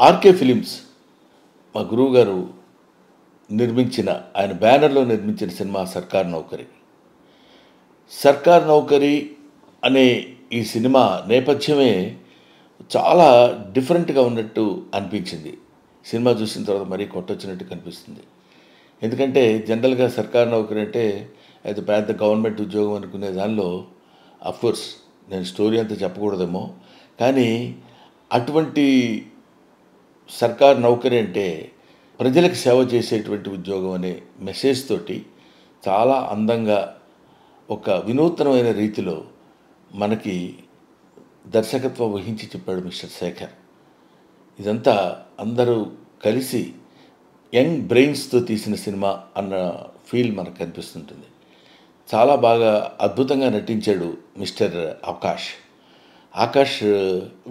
RK films మా గురువు గారు నిర్మించిన ఆయన బ్యానర్లో నిర్మించిన సినిమా సర్కార్ నౌకరి. సర్కార్ నౌకరి అనే ఈ సినిమా నేపథ్యమే చాలా డిఫరెంట్గా ఉన్నట్టు అనిపించింది. సినిమా చూసిన తర్వాత మరీ కొట్టొచ్చినట్టు కనిపిస్తుంది. ఎందుకంటే జనరల్గా సర్కార్ నౌకరి అంటే అది పెద్ద గవర్నమెంట్ ఉద్యోగం అనుకునే దానిలో అఫ్కోర్స్ నేను స్టోరీ అంతా చెప్పకూడదేమో కానీ అటువంటి సర్కార్ నౌకరి అంటే ప్రజలకు సేవ చేసేటువంటి ఉద్యోగం అనే మెసేజ్ తోటి చాలా అందంగా ఒక వినూత్నమైన రీతిలో మనకి దర్శకత్వం వహించి చెప్పాడు మిస్టర్ శేఖర్. ఇదంతా అందరూ కలిసి యంగ్ బ్రెయిన్స్తో తీసిన సినిమా అన్న ఫీల్ మనకు కనిపిస్తుంటుంది. చాలా బాగా అద్భుతంగా నటించాడు మిస్టర్ ఆకాష్. ఆకాష్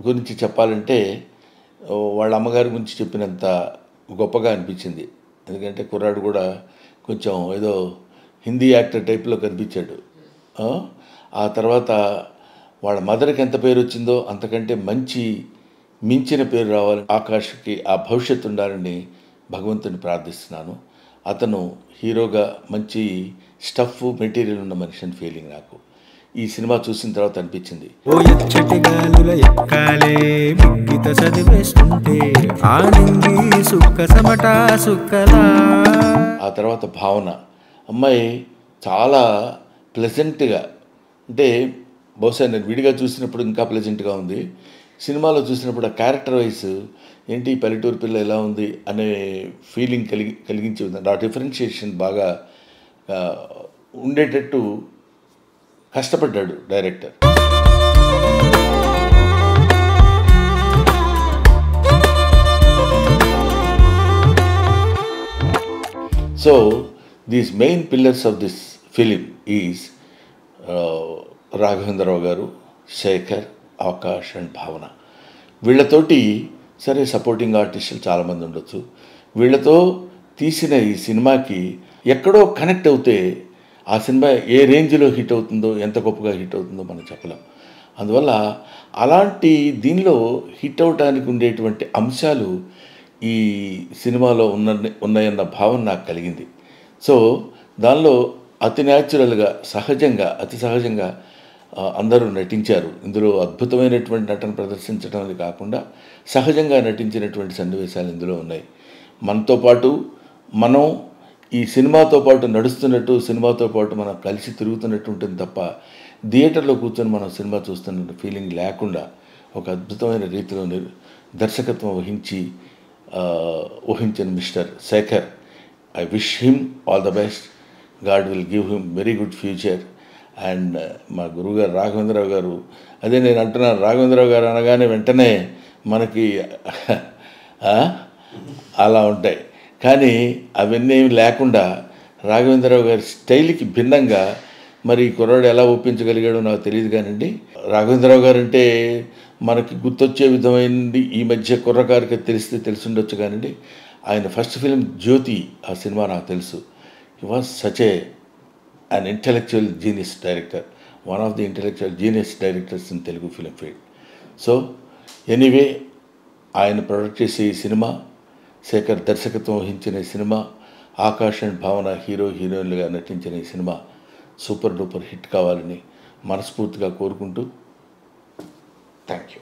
గురించి చెప్పాలంటే వాళ్ళ అమ్మగారి గురించి చెప్పినంత గొప్పగా అనిపించింది. ఎందుకంటే కుర్రాడు కూడా కొంచెం ఏదో హిందీ యాక్టర్ టైప్లో కనిపించాడు. ఆ? తర్వాత వాళ్ళ మదర్కి ఎంత పేరు వచ్చిందో అంతకంటే మంచి మించిన పేరు రావాలని ఆకాష్కి ఆ భవిష్యత్తు ఉండాలని భగవంతుని ప్రార్థిస్తున్నాను. అతను హీరోగా మంచి స్టఫ్ మెటీరియల్ ఉన్న మనిషి అని ఫీలింగ్ నాకు. ఈ సినిమా చూసిన తర్వాత అనిపించింది. ఓ ఎచ్చటి గాలుల ఎక్కాలే మిక్కిత చదివేస్తుంటే ఆనంది సుక్క సమట సుక్కలా ఆ తర్వాత భావన. అమ్మాయి చాలా ప్లెజెంట్గా అంటే బహుశా నేను విడిగా చూసినప్పుడు ఇంకా ప్లెజెంట్గా ఉంది. సినిమాలో చూసినప్పుడు ఆ క్యారెక్టర్ వైజ్ ఏంటి పల్లెటూరు పిల్ల ఎలా ఉంది అనే ఫీలింగ్ కలిగి కలిగించే విధంగా ఆ డిఫరెన్షియేషన్ బాగా ఉండేటట్టు కష్టపడ్డాడు director. So these main pillars of this film is Raghavendra Rao గారు శేఖర్ ఆకాష్ అండ్ భావన వీళ్ళతోటి సరే సపోర్టింగ్ ఆర్టిస్టులు చాలామంది ఉండొచ్చు. వీళ్ళతో తీసిన ఈ సినిమాకి ఎక్కడో కనెక్ట్ అవుతే ఆ సినిమా ఏ రేంజ్లో హిట్ అవుతుందో ఎంత గొప్పగా హిట్ అవుతుందో మనం చెప్పలేం. అందువల్ల అలాంటి దీనిలో హిట్ అవడానికి ఉండేటువంటి అంశాలు ఈ సినిమాలో ఉన్న ఉన్నాయన్న భావన నాకు కలిగింది. సో దానిలో అతి న్యాచురల్గా సహజంగా అతి సహజంగా అందరూ నటించారు. ఇందులో అద్భుతమైనటువంటి నటన ప్రదర్శించడం కాకుండా సహజంగా నటించినటువంటి సన్నివేశాలు ఇందులో ఉన్నాయి. మనతో పాటు మనం ఈ సినిమాతో పాటు నడుస్తున్నట్టు సినిమాతో పాటు మనం కలిసి తిరుగుతున్నట్టు ఉంటుంది తప్ప థియేటర్లో కూర్చొని మనం సినిమా చూస్తున్న ఫీలింగ్ లేకుండా ఒక అద్భుతమైన రీతిలో దర్శకత్వం వహించి ఆ, వహించిన mister Shekhar. I wish him all the best God will give him very good future and మా గురువుగారు రాఘవేంద్రరావు గారు అదే నేను అంటున్నాను రాఘవేంద్రరావు గారు అనగానే వెంటనే మనకి అలా ఉంటాయి. కానీ అవన్నీ లేకుండా రాఘవేంద్రరావు గారి స్టైల్కి భిన్నంగా మరి కుర్రాడు ఎలా ఒప్పించగలిగాడో నాకు తెలియదు కానండి. రాఘవేంద్రరావు గారు అంటే మనకి గుర్తొచ్చే విధమైనది ఈ మధ్య కుర్రకారికి తెలిస్తే తెలిసిండొచ్చు కానండి. ఆయన ఫస్ట్ ఫిలిం జ్యోతి ఆ సినిమా నాకు తెలుసు. He was such a an intellectual genius director one of the intellectual genius directors in Telugu film field so anyway ఆయన ప్రొడక్ట్ చేసే ఈ సినిమా శేఖర్ దర్శకత్వం వహించిన ఈ సినిమా ఆకాష్ అండ్ భావన హీరో హీరోయిన్లుగా నటించిన ఈ సినిమా సూపర్ డూపర్ హిట్ కావాలని మనస్ఫూర్తిగా కోరుకుంటూ థ్యాంక్ యూ